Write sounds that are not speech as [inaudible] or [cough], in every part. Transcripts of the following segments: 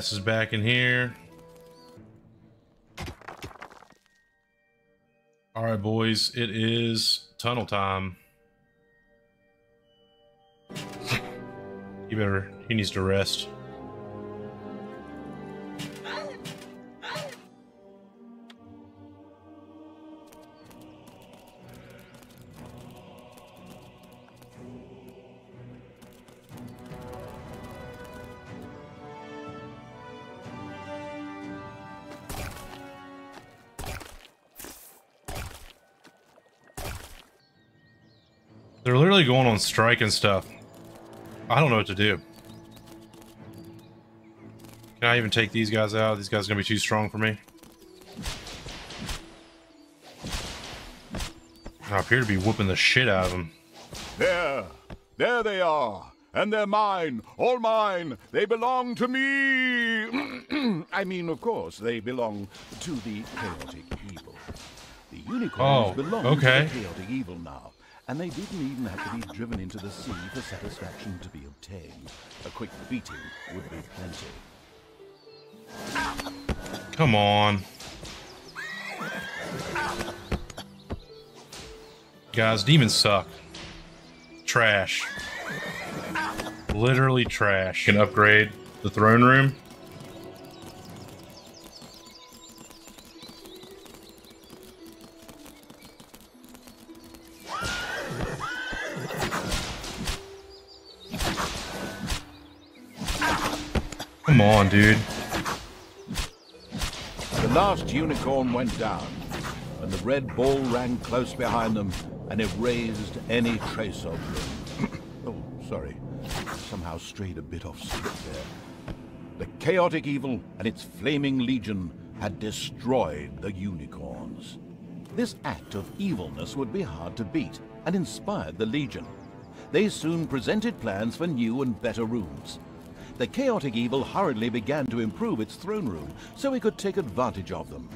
Their asses back in here. All right, boys, it is tunnel time. He better, he needs to rest. They're literally going on strike and stuff. I don't know what to do. Can I even take these guys out? These guys are gonna be too strong for me. I appear to be whooping the shit out of them. There, there they are. And they're mine, all mine. They belong to me. [clears throat] I mean, of course, they belong to the chaotic evil. The unicorns Oh, belong okay. to the chaotic evil now. And they didn't even have to be driven into the sea for satisfaction to be obtained. A quick beating would be plenty. Come on. Guys, demons suck. Trash. Literally trash. Can upgrade the throne room. Come on, dude. The last unicorn went down, and the Red Bull ran close behind them and erased any trace of them. [clears throat] oh, sorry. Somehow strayed a bit off script there. The chaotic evil and its flaming legion had destroyed the unicorns. This act of evilness would be hard to beat and inspired the legion. They soon presented plans for new and better rooms. The chaotic evil hurriedly began to improve its throne room so it could take advantage of them.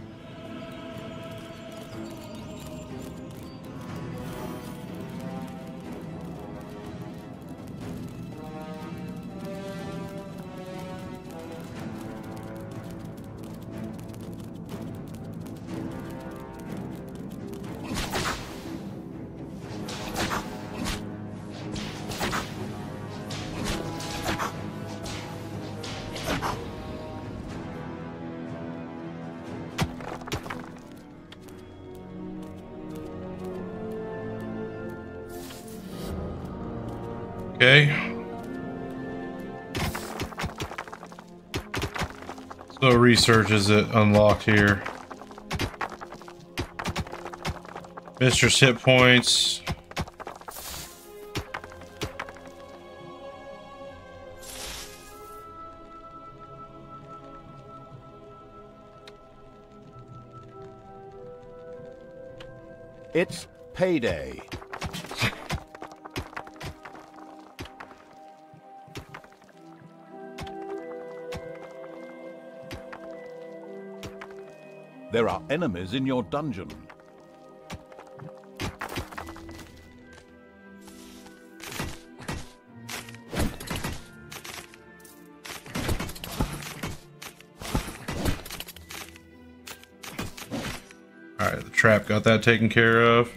Okay. So research is it unlocked here? Mistress hit points. It's payday. There are enemies in your dungeon. Alright, the trap got that taken care of.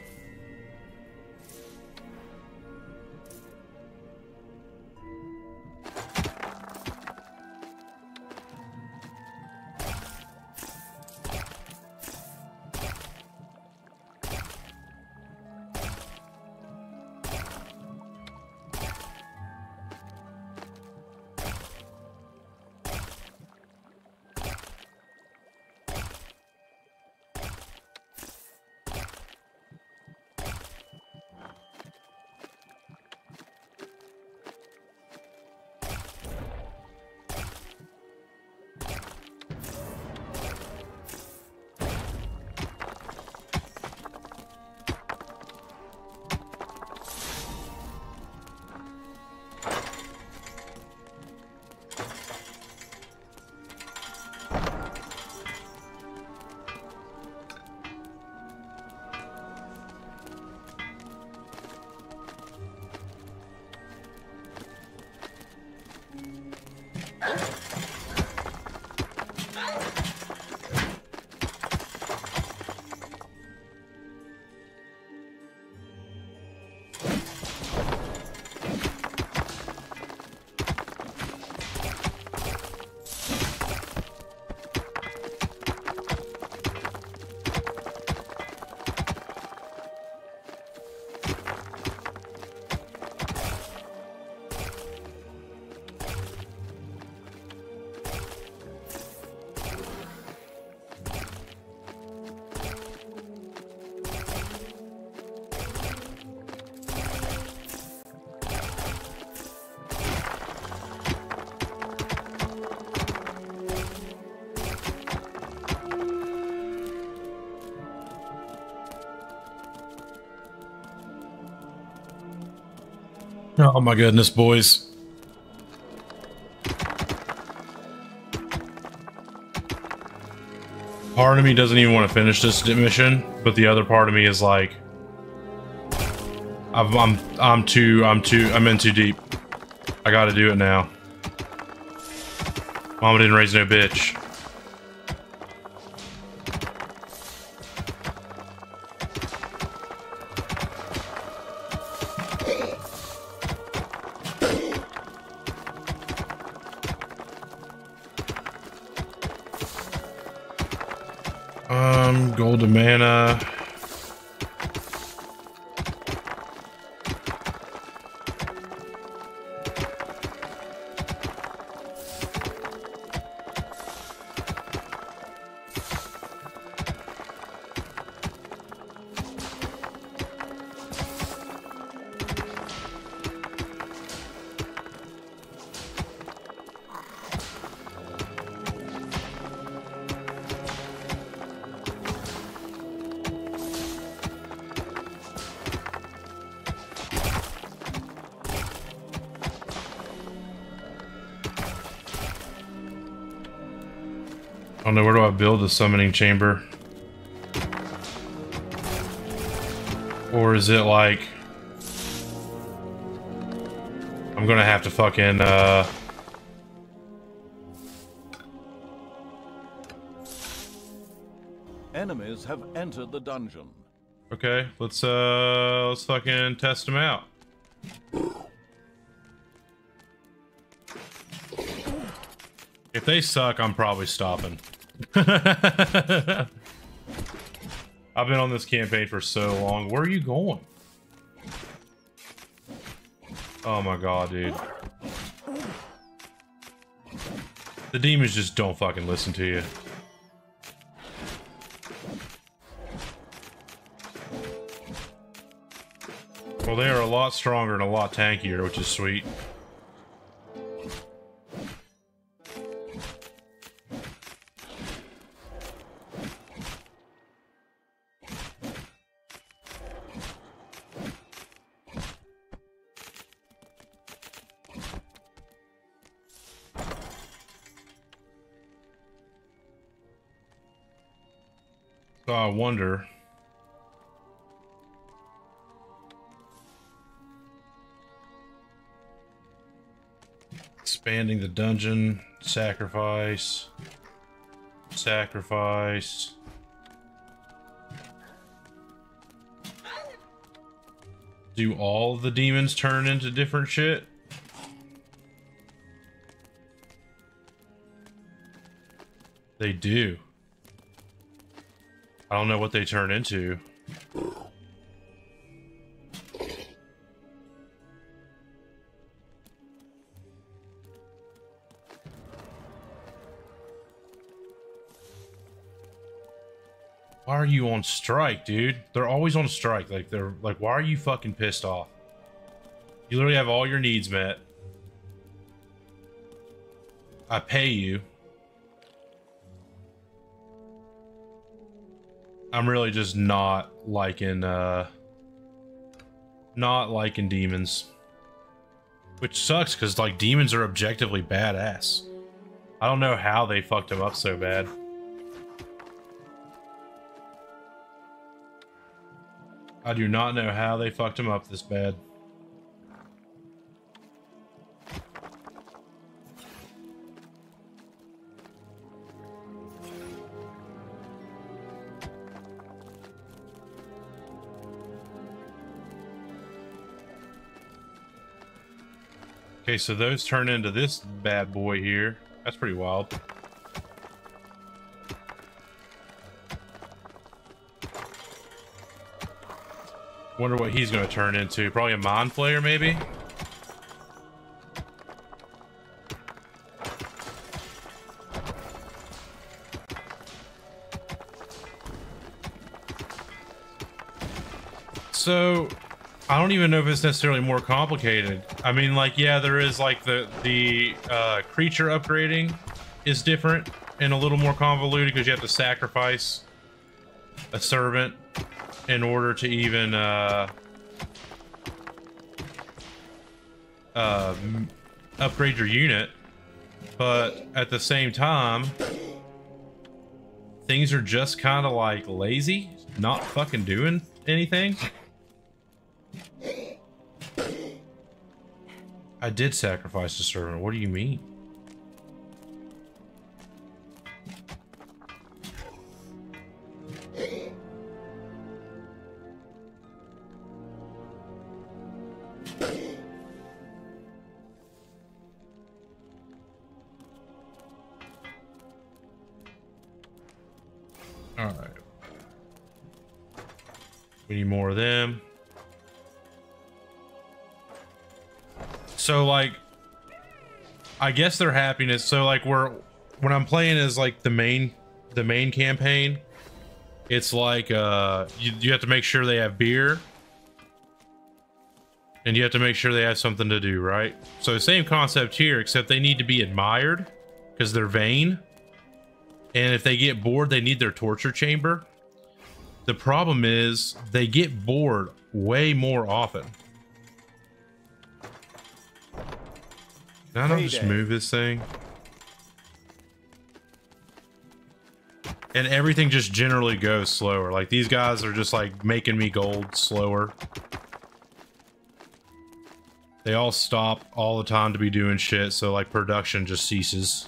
Oh my goodness, boys. Part of me doesn't even want to finish this mission, but the other part of me is like, I'm, I'm, I'm too, I'm too, I'm in too deep. I gotta do it now. Mama didn't raise no bitch. Um, golden mana. I don't know, where do I build a summoning chamber? Or is it like... I'm gonna have to fucking, uh... Enemies have entered the dungeon. Okay, let's, uh, let's fucking test them out. If they suck, I'm probably stopping. [laughs] I've been on this campaign for so long. Where are you going? Oh my god, dude. The demons just don't fucking listen to you. Well, they are a lot stronger and a lot tankier, which is sweet. Wonder. Expanding the dungeon, sacrifice, sacrifice. Do all the demons turn into different shit? They do. I don't know what they turn into. Why are you on strike, dude? They're always on strike. Like, they're like, why are you fucking pissed off? You literally have all your needs met. I pay you. I'm really just not liking, uh, not liking demons. Which sucks, because, like, demons are objectively badass. I don't know how they fucked him up so bad. I do not know how they fucked him up this bad. Okay, so those turn into this bad boy here. That's pretty wild. Wonder what he's going to turn into. Probably a Mind Flayer, maybe? So, don't even know if it's necessarily more complicated. I mean, like, yeah, there is like the the uh, creature upgrading is different and a little more convoluted because you have to sacrifice a servant in order to even uh, uh, upgrade your unit, but at the same time, things are just kind of like lazy, not fucking doing anything. I did sacrifice a servant. What do you mean? I guess their happiness so like we're when I'm playing as like the main the main campaign, it's like uh you, you have to make sure they have beer and you have to make sure they have something to do, right? So same concept here, except they need to be admired because they're vain. And if they get bored, they need their torture chamber. The problem is they get bored way more often. Can I not just move this thing? And everything just generally goes slower. Like these guys are just like making me gold slower. They all stop all the time to be doing shit, so like production just ceases.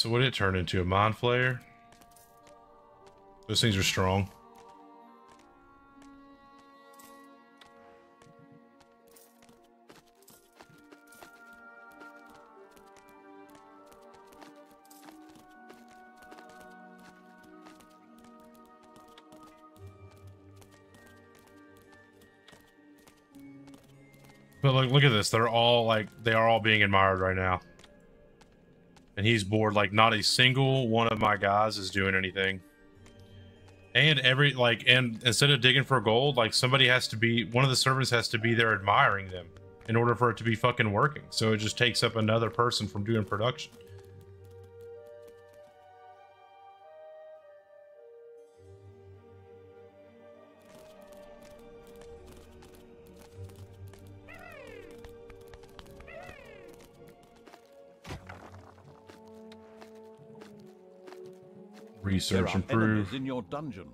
So what did it turn into? A mind flayer? Those things are strong. But look, look at this. They're all like, they are all being admired right now and he's bored. Like not a single one of my guys is doing anything. And every like and instead of digging for gold like somebody has to be one of the servants has to be there admiring them in order for it to be fucking working. So it just takes up another person from doing production research improve enemies in your dungeon.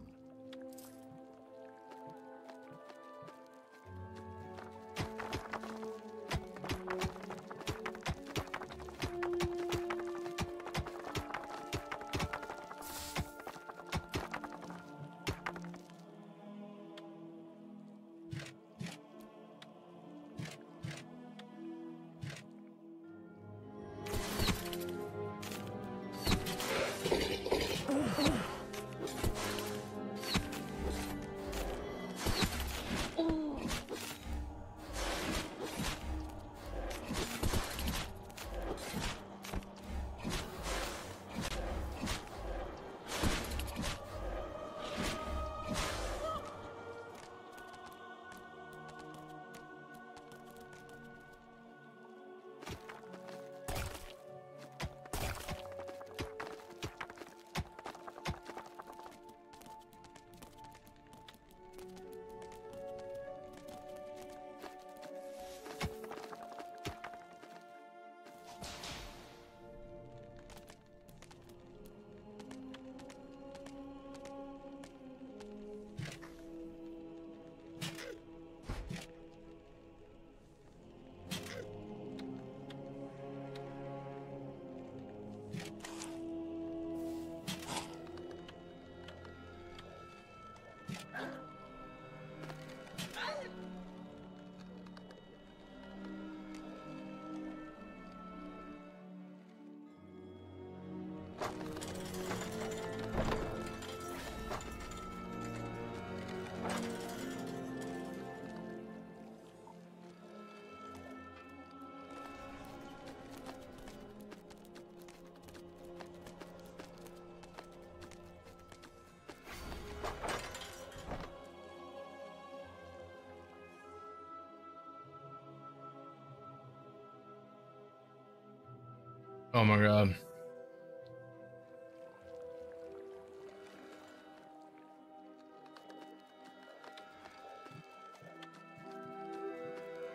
Oh my god.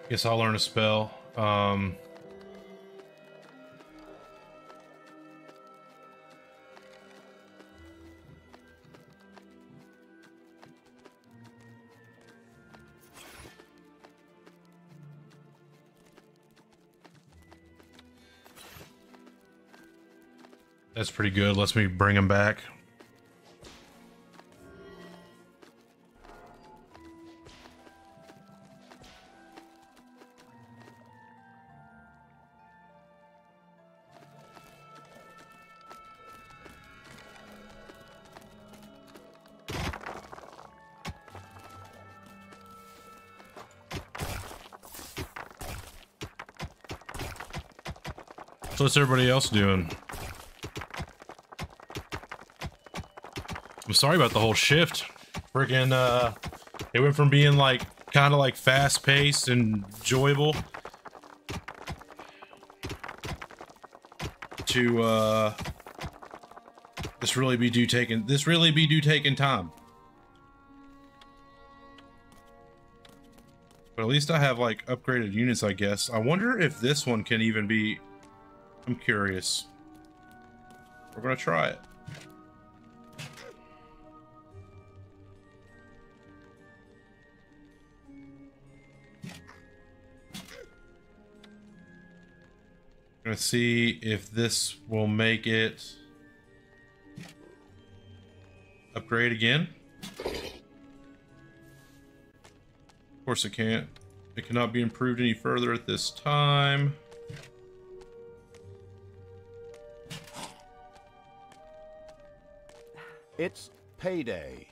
Guess I'll learn a spell. Um, That's pretty good. Let's me bring him back. So what's everybody else doing? Sorry about the whole shift. Freaking, uh, it went from being like kind of like fast paced and enjoyable to, uh, this really be do taking, this really be do taking time. But at least I have like upgraded units, I guess. I wonder if this one can even be, I'm curious. We're gonna try it. Gonna see if this will make it upgrade again. Of course it can't. It cannot be improved any further at this time. It's payday.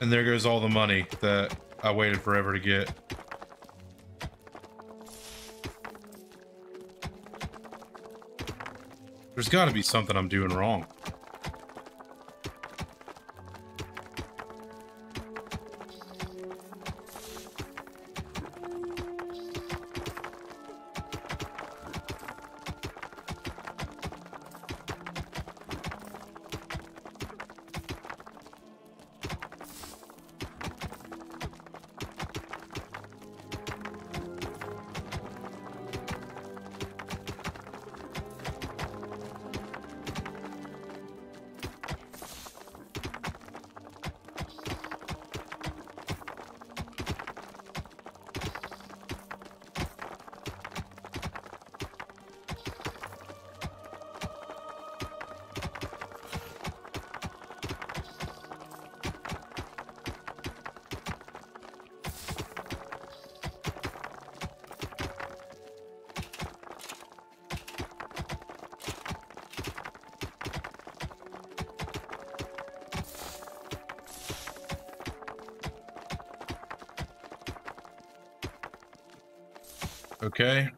And there goes all the money that I waited forever to get. There's got to be something I'm doing wrong. Okay.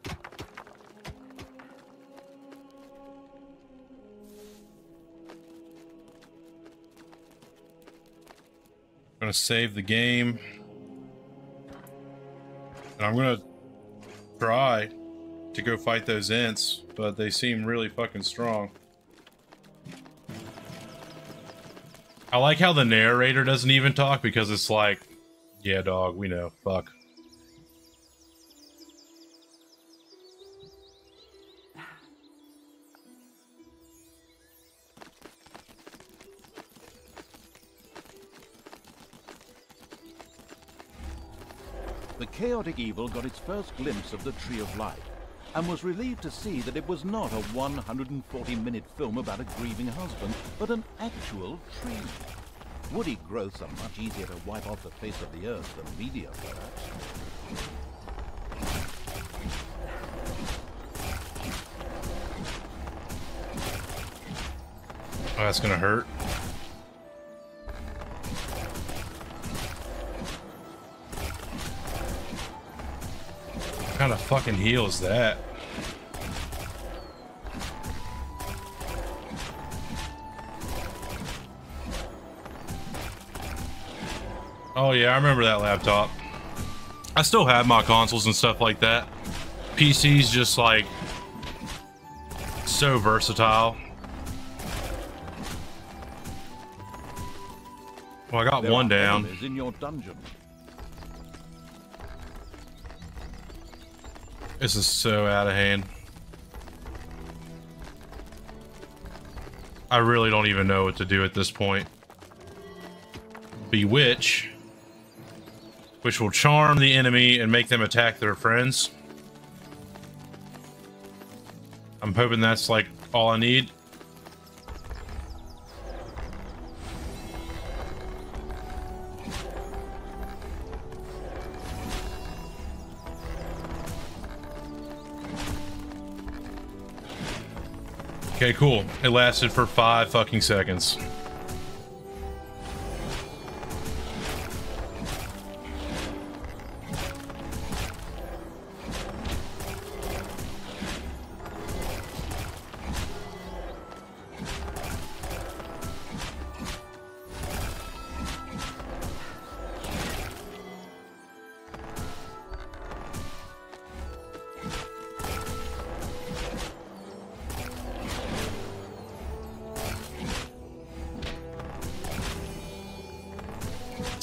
I'm gonna save the game. And I'm gonna try to go fight those Ents, but they seem really fucking strong. I like how the narrator doesn't even talk because it's like, yeah, dog, we know, fuck. The chaotic evil got its first glimpse of the Tree of Life and was relieved to see that it was not a 140-minute film about a grieving husband, but an actual tree. Woody growths are much easier to wipe off the face of the earth than media, perhaps. Oh, that's gonna hurt. Kind of fucking heal is that? Oh yeah, I remember that laptop. I still have my consoles and stuff like that. PC's just like so versatile. Well, I got There one down. in your dungeon. This is so out of hand. I really don't even know what to do at this point. Bewitch, which will charm the enemy and make them attack their friends. I'm hoping that's like all I need. Okay, cool. It lasted for five fucking seconds.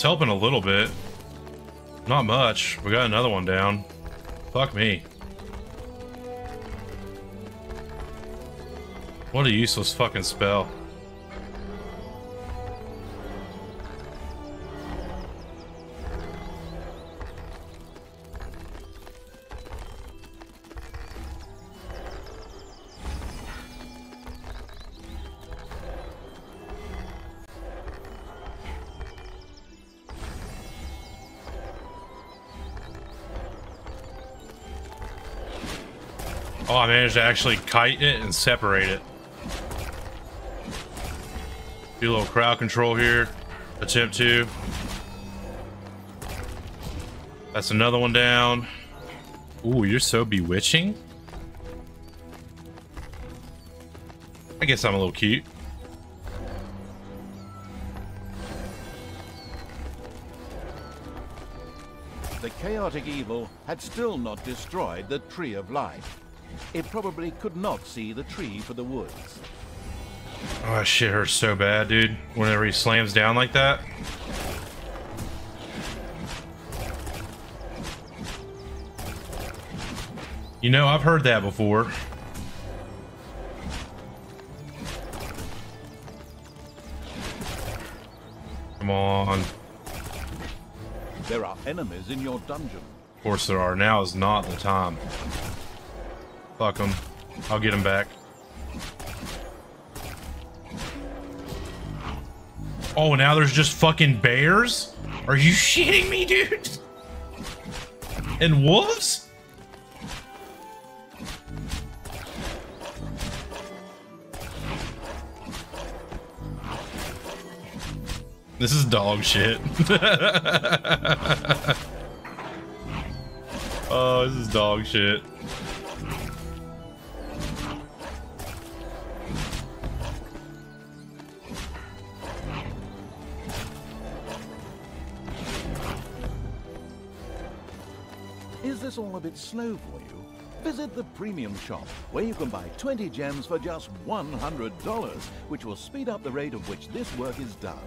It's helping a little bit. Not much. We got another one down. Fuck me. What a useless fucking spell. Oh, I managed to actually kite it and separate it. Do a little crowd control here. Attempt to. That's another one down. Ooh, you're so bewitching. I guess I'm a little cute. The chaotic evil had still not destroyed the Tree of Life. It probably could not see the tree for the woods. Oh, that shit hurts so bad, dude. Whenever he slams down like that. You know, I've heard that before. Come on. There are enemies in your dungeon. Of course there are. Now is not the time. Fuck them. I'll get them back. Oh, now there's just fucking bears? Are you [laughs] shitting me, dude? And wolves? This is dog shit. [laughs] oh, this is dog shit. Is this all a bit slow for you? Visit the premium shop, where you can buy 20 gems for just $100, which will speed up the rate at which this work is done.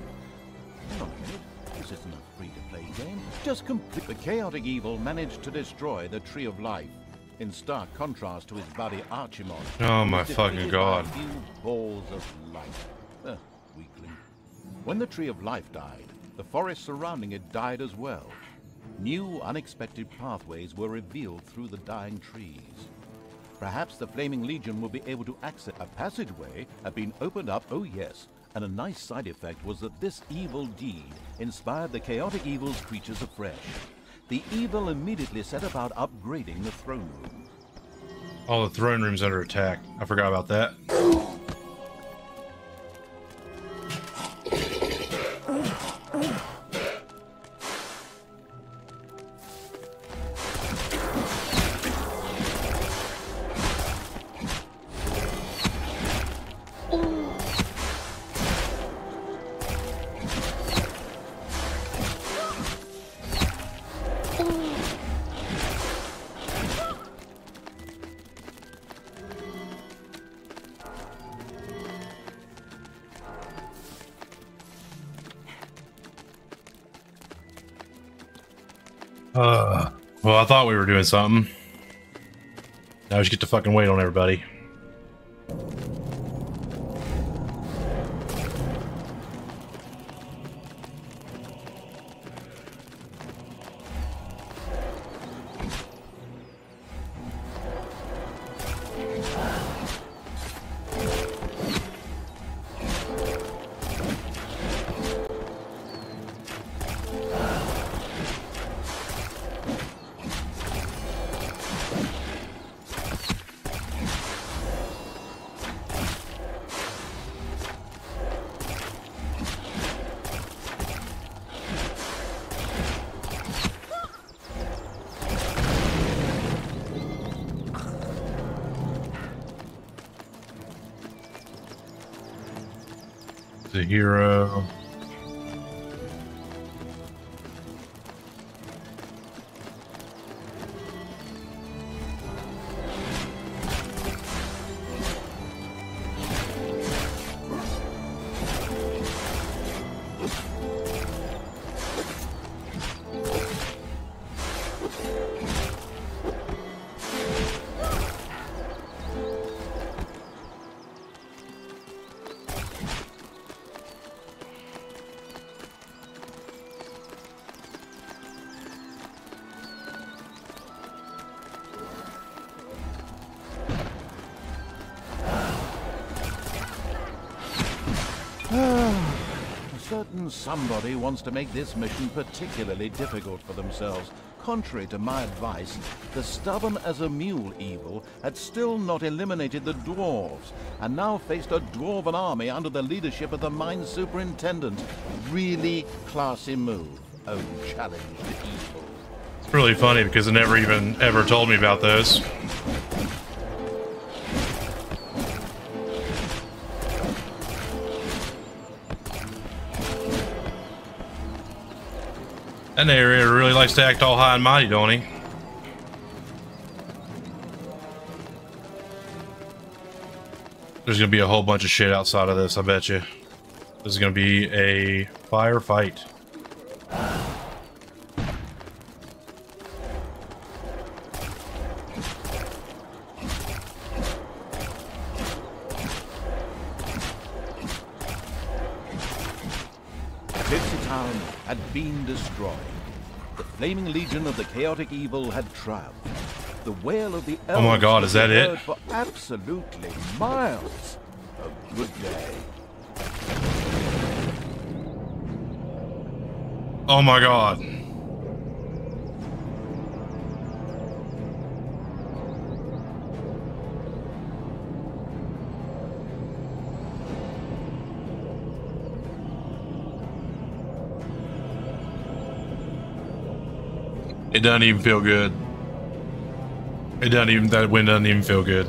Hang on a minute. This isn't a free-to-play game. Just complete. The chaotic evil managed to destroy the Tree of Life, in stark contrast to his buddy Archimonde. Oh my fucking God. balls of light. Uh, weakling. When the Tree of Life died, the forest surrounding it died as well. New, unexpected pathways were revealed through the dying trees. Perhaps the Flaming Legion will be able to access a passageway had been opened up, oh yes, and a nice side effect was that this evil deed inspired the chaotic evil's creatures afresh. The evil immediately set about upgrading the throne room. Oh, the throne room's under attack. I forgot about that. I thought we were doing something. Now we just get to fucking wait on everybody. Hero. Somebody wants to make this mission particularly difficult for themselves. Contrary to my advice, the stubborn as a mule evil had still not eliminated the dwarves, and now faced a dwarven army under the leadership of the mine superintendent. Really classy move. Oh, challenge the evil. It's really funny because it never even ever told me about those. That narrator really likes to act all high and mighty, don't he? There's gonna be a whole bunch of shit outside of this, I bet you. This is gonna be a firefight. Town had been destroyed. Flaming legion of the chaotic evil had triumphed. The wail of the Oh my elves God, is that it? For absolutely miles. A good day. Oh my god. It doesn't even feel good. It doesn't even, that wind doesn't even feel good.